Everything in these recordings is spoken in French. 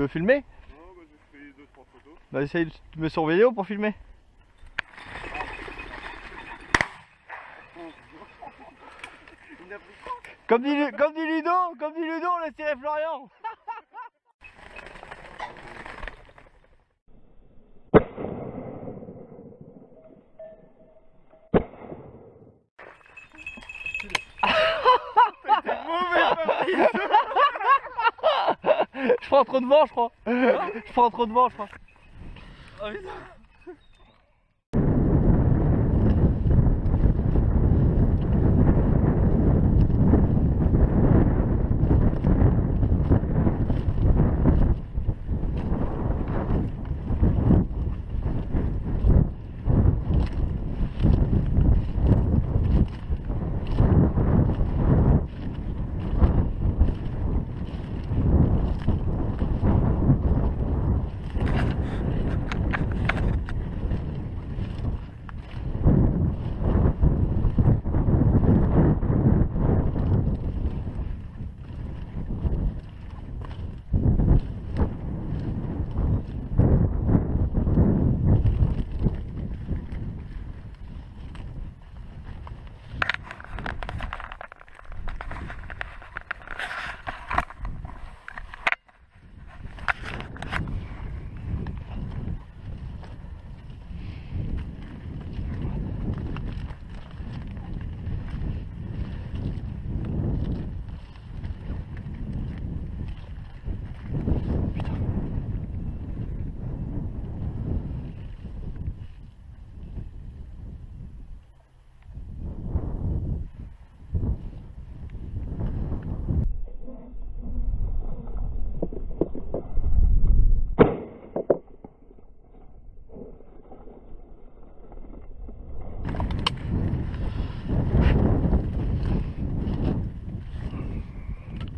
Tu veux filmer? Non, bah, j'ai fait deux, trois photos. Bah essaye de me surveiller pour filmer. Il a pris quoi Comme dit, comme dit Ludo, comme dit Ludo, on laisse tirer Florian. Je prends trop de vent, je crois. Je prends trop de vent, je crois.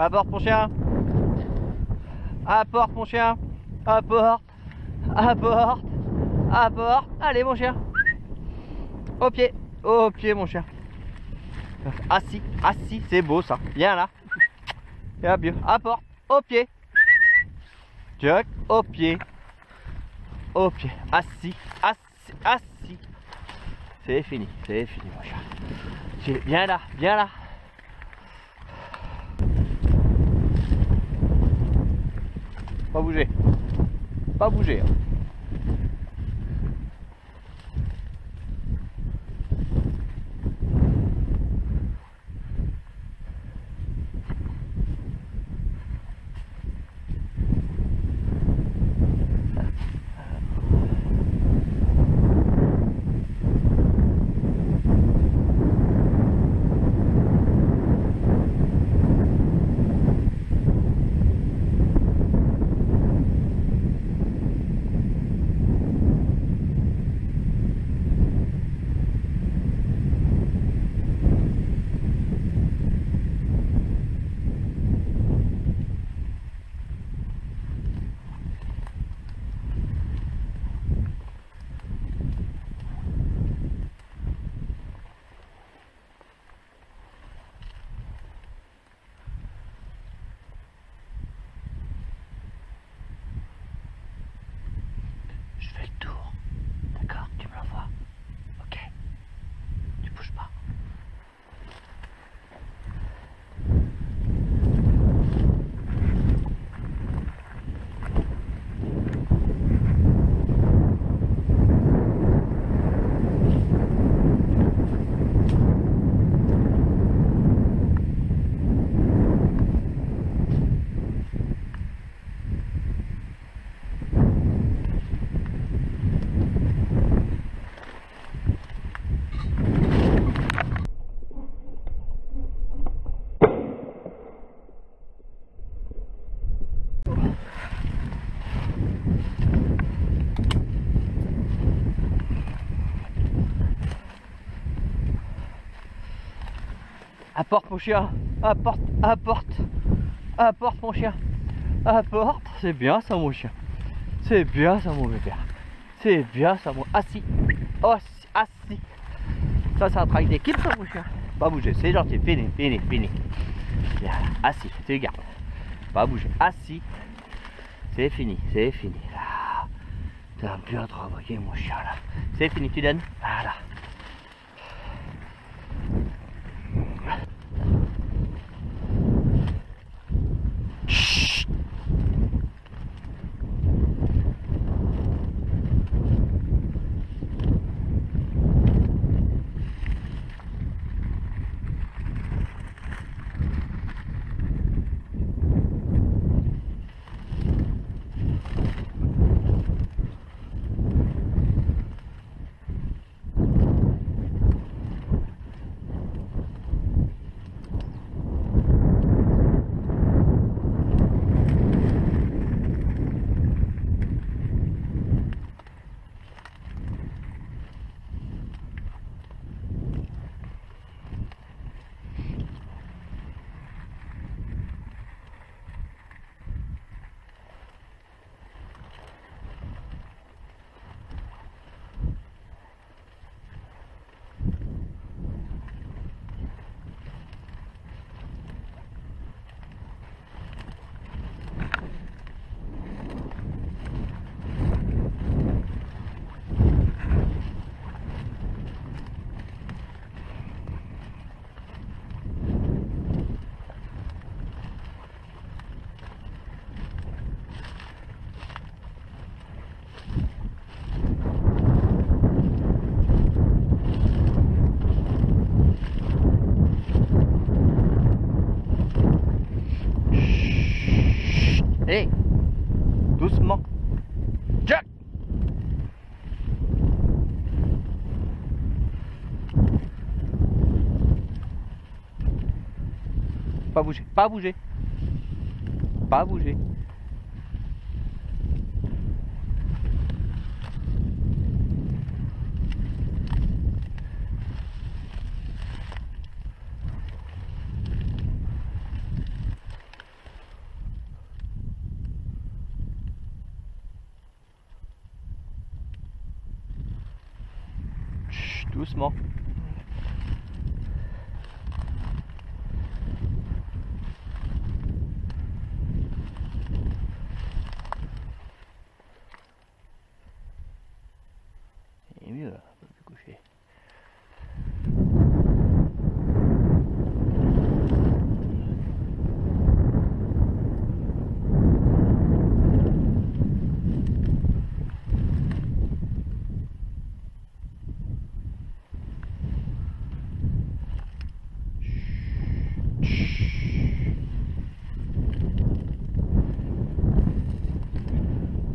Apporte mon chien. Apporte mon chien. Apporte. Apporte. Apporte. Allez mon chien. Au pied. Au pied mon chien. Assis. Assis. C'est beau ça. Viens là. Viens bien. Apporte. Au pied. Jack. Au pied. Au pied. Assis. Assis. Assis. C'est fini. C'est fini mon chien. Viens là. Viens là. Pas bouger. Pas bouger. hein. Je fais le tour. D'accord Tu me l'envoies. Ok. Tu bouges pas. Apporte mon chien. Apporte, apporte. Apporte mon chien. Apporte. C'est bien ça mon chien. C'est bien ça mon bébé. C'est bien ça mon. Assis. Oh, assis. Ça c'est un travail d'équipe ça mon chien. Pas bouger, c'est gentil. Fini, fini, fini. Bien, assis, tu le gardes. Pas bouger. Assis. C'est fini, c'est fini. T'as bien travaillé mon chien là. C'est fini, tu donnes? Voilà. Pas bouger, pas bouger. Pas bouger. Doucement. C'est mieux, là, un peu plus couché.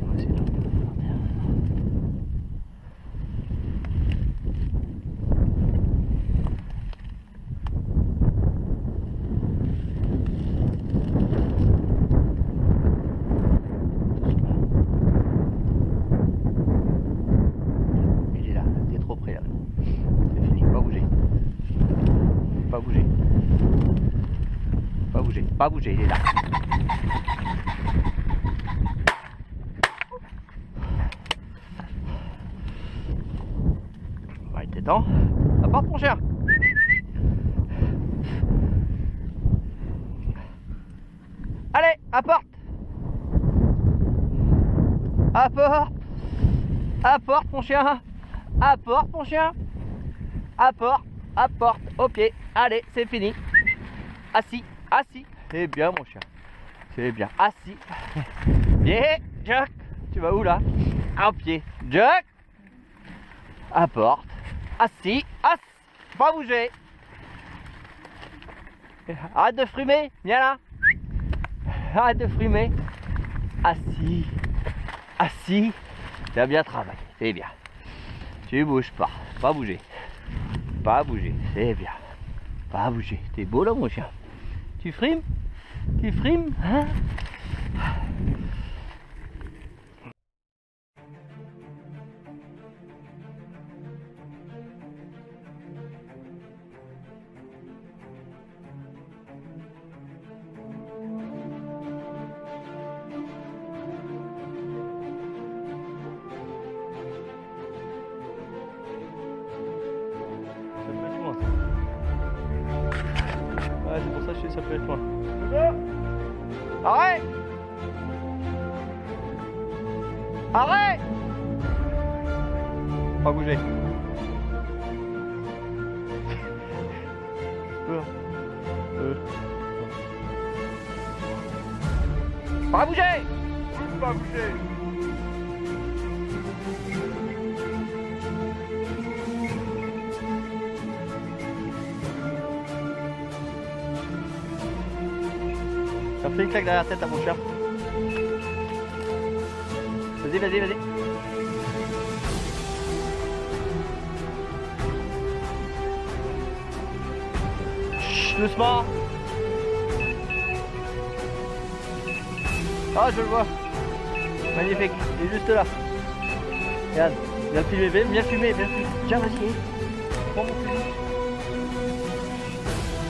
On va essayer de dormir par terre maintenant. Il est là, t'es trop près là. C'est fini, pas bouger. Pas bouger. Pas bouger, il est là. Ouais, il était temps. Apporte mon chien. Allez, apporte. Apporte. Apporte mon chien. Apporte mon chien. Apporte. Apporte. Ok. Allez, c'est fini. Assis. Assis. C'est bien mon chien. C'est bien. Assis. Bien. Jack. Tu vas où là? Un pied. Jack? Apporte. Assis. Assis. Pas bouger. Arrête de frimer. Viens là. Arrête de frimer. Assis. Assis. Tu as bien travaillé. C'est bien. Tu bouges pas. Pas bouger. Pas bouger. C'est bien. Pas bouger. T'es beau là mon chien. Tu frimes? Tu frimes Hein? C'est pour ça que ça peut être loin. Arrête! Arrête! Pas bouger. Pas bouger! Pas bouger Ça fait une claque derrière la tête à mon chien. Vas-y, vas-y, vas-y. Doucement. Ah, je le vois. Magnifique. Il est juste là. Regarde. Viens le filmer, viens, le filmer, viens le filmer. Tiens, vas-y.